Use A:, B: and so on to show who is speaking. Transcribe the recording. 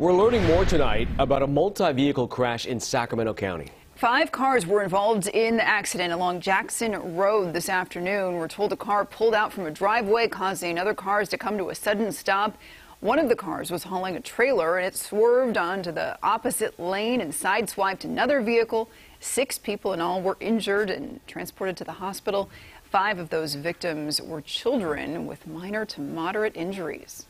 A: We're learning more tonight about a multi-vehicle crash in Sacramento County.
B: Five cars were involved in the accident along Jackson Road this afternoon. We're told a car pulled out from a driveway, causing other cars to come to a sudden stop. One of the cars was hauling a trailer and it swerved onto the opposite lane and sideswiped another vehicle. Six people in all were injured and transported to the hospital. Five of those victims were children with minor to moderate injuries.